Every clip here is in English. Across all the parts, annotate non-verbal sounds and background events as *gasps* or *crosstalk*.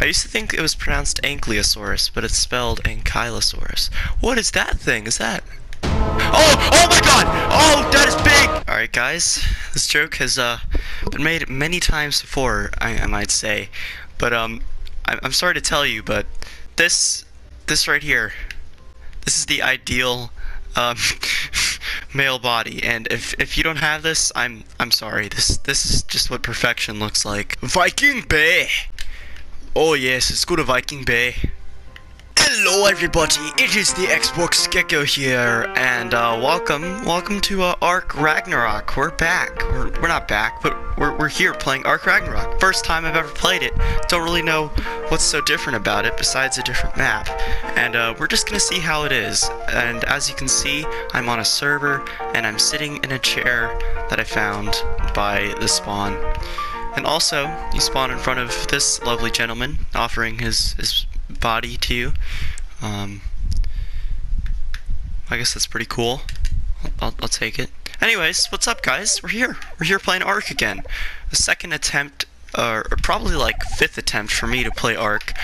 I used to think it was pronounced Ankylosaurus, but it's spelled Ankylosaurus. What is that thing? Is that... Oh! Oh my god! Oh, that is big! Alright guys, this joke has uh, been made many times before, I, I might say. But um, I, I'm sorry to tell you, but this, this right here, this is the ideal um, *laughs* male body, and if if you don't have this, I'm I'm sorry. This this is just what perfection looks like. Viking Bay. Oh yes, let's go to Viking Bay. Hello everybody, it is the Xbox Gecko here, and uh, welcome, welcome to uh, Ark Ragnarok. We're back. We're, we're not back, but we're, we're here playing Ark Ragnarok. First time I've ever played it. Don't really know what's so different about it besides a different map. And uh, we're just gonna see how it is. And as you can see, I'm on a server, and I'm sitting in a chair that I found by the spawn. And also, you spawn in front of this lovely gentleman, offering his, his body to you. Um, I guess that's pretty cool. I'll, I'll, take it. Anyways, what's up, guys? We're here. We're here playing Ark again. The second attempt, or probably like fifth attempt for me to play Ark,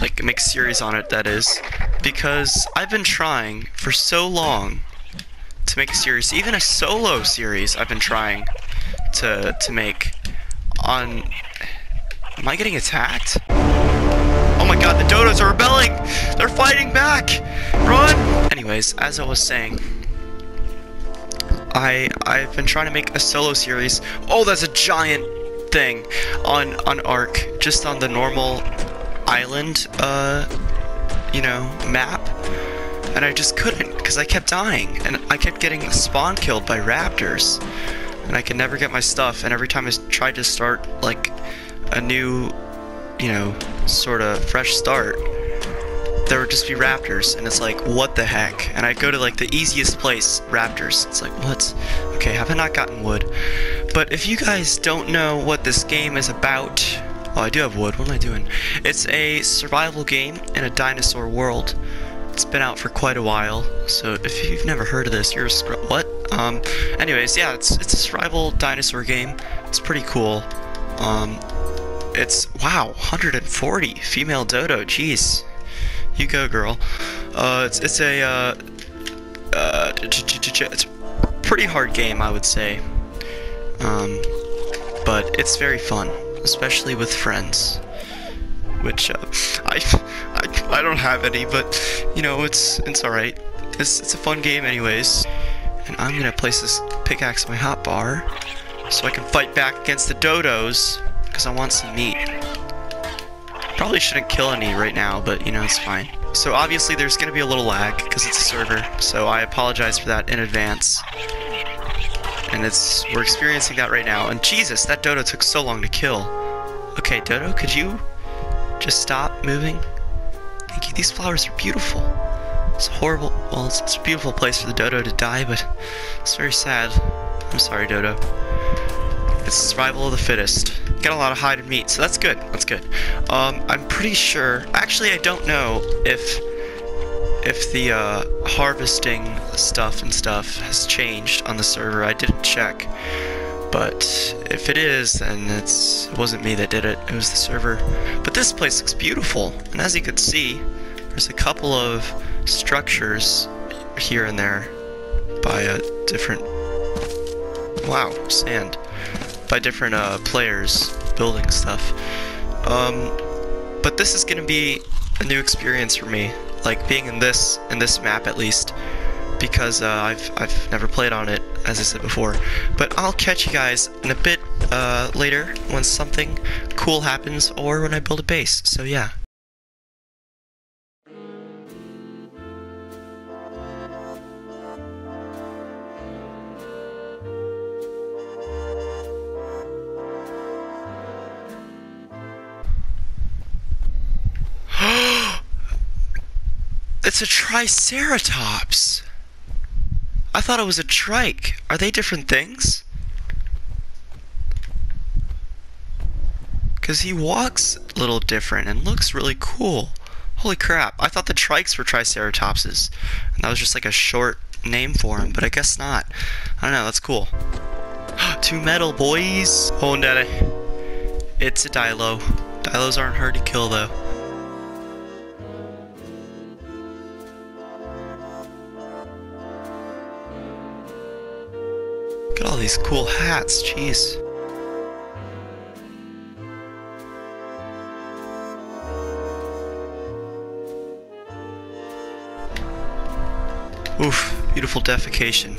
like make series on it. That is, because I've been trying for so long to make a series, even a solo series. I've been trying to to make on. Am I getting attacked? Oh my god, the dodos are rebelling! They're fighting back! Run! Anyways, as I was saying, I I've been trying to make a solo series. Oh, that's a giant thing on on Ark, just on the normal island, uh, you know, map. And I just couldn't, because I kept dying, and I kept getting spawn killed by raptors. And I could never get my stuff, and every time I tried to start, like, a new you know, sort of fresh start, there would just be raptors, and it's like, what the heck? And I'd go to like the easiest place, raptors. It's like, what? Okay, have I not gotten wood? But if you guys don't know what this game is about, oh, I do have wood. What am I doing? It's a survival game in a dinosaur world. It's been out for quite a while, so if you've never heard of this, you're a scr- what? Um, anyways, yeah, it's it's a survival dinosaur game. It's pretty cool. Um, it's wow 140 female dodo jeez. You go girl. Uh it's it's a uh uh it's pretty hard game I would say. Um but it's very fun especially with friends. Which uh, *laughs* I, I I don't have any but you know it's it's all right it's it's a fun game anyways and I'm gonna place this pickaxe in my hotbar so I can fight back against the dodos because I want some meat. Probably shouldn't kill any right now, but you know, it's fine. So obviously there's to be a little lag because it's a server, so I apologize for that in advance. And it's we're experiencing that right now. And Jesus, that dodo took so long to kill. Okay, dodo, could you just stop moving? Thank you. These flowers are beautiful. It's horrible. Well, it's, it's a beautiful place for the dodo to die, but it's very sad. I'm sorry, dodo. It's survival of the fittest. Get a lot of hide and meat, so that's good. That's good. Um, I'm pretty sure. Actually, I don't know if if the uh, harvesting stuff and stuff has changed on the server. I didn't check, but if it is, then it's it wasn't me that did it. It was the server. But this place looks beautiful, and as you can see, there's a couple of structures here and there by a different. Wow, sand by different uh, players building stuff. Um, but this is gonna be a new experience for me, like being in this in this map at least, because uh, I've I've never played on it as I said before. But I'll catch you guys in a bit uh, later when something cool happens or when I build a base. So yeah. It's a Triceratops! I thought it was a trike. Are they different things? Because he walks a little different and looks really cool. Holy crap, I thought the trikes were Triceratopses. And that was just like a short name for him, but I guess not. I don't know, that's cool. *gasps* Two metal, boys! Oh, daddy. It's a Dilo. Dilos aren't hard to kill though. All these cool hats, jeez. Oof, beautiful defecation.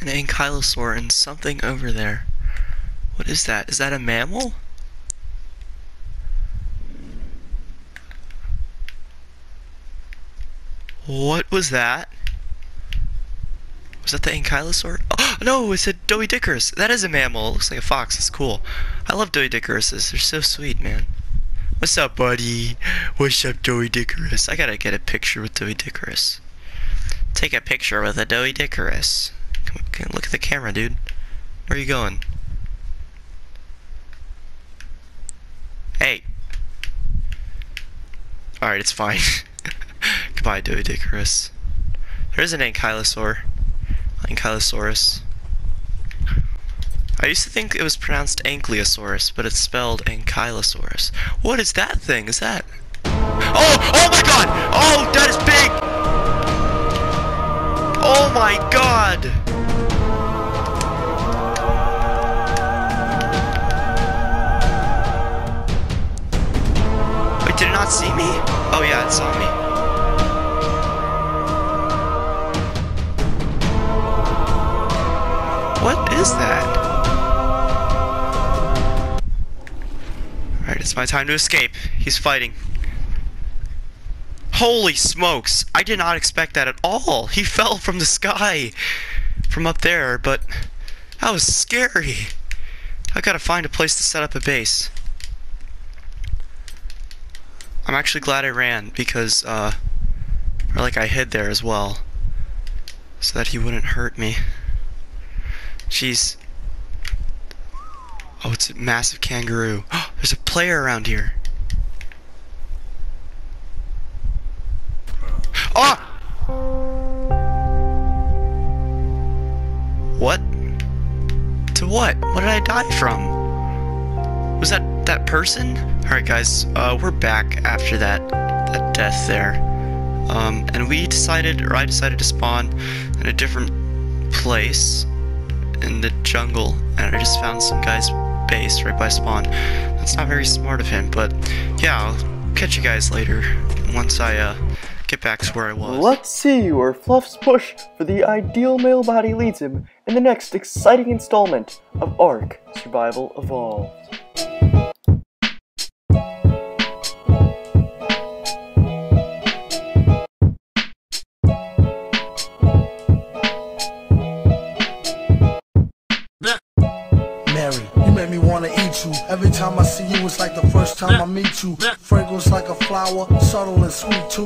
An ankylosaur and something over there. What is that? Is that a mammal? What was that? Was that the ankylosaur? *gasps* Oh, no, it's a Doedicurus. That is a mammal. It looks like a fox. It's cool. I love Doedicuruses. They're so sweet, man. What's up, buddy? What's up, Doedicurus? I gotta get a picture with Doedicurus. Take a picture with a Doedicurus. Look at the camera, dude. Where are you going? Hey. Alright, it's fine. *laughs* Goodbye, Doedicurus. There's an Ankylosaur. Ankylosaurus. I used to think it was pronounced Ankylosaurus, but it's spelled Ankylosaurus. What is that thing? Is that... Oh! Oh my god! Oh, that is big! Oh my god! Not see me? Oh yeah, it saw me. What is that? Alright, it's my time to escape. He's fighting. Holy smokes! I did not expect that at all! He *laughs* fell from the sky! From up there, but... That was scary! I gotta find a place to set up a base. I'm actually glad I ran, because, uh... Or like I hid there as well. So that he wouldn't hurt me. Jeez. Oh, it's a massive kangaroo. *gasps* There's a player around here. Ah! What? To what? What did I die from? Was that that person? Alright guys, uh, we're back after that, that death there. Um, and we decided, or I decided to spawn in a different place in the jungle, and I just found some guy's base right by spawn. That's not very smart of him, but yeah, I'll catch you guys later once I uh, get back to where I was. Let's see where Fluff's push for the ideal male body leads him in the next exciting installment of Ark Survival Evolved. You. Fragrance like a flower, subtle and sweet too.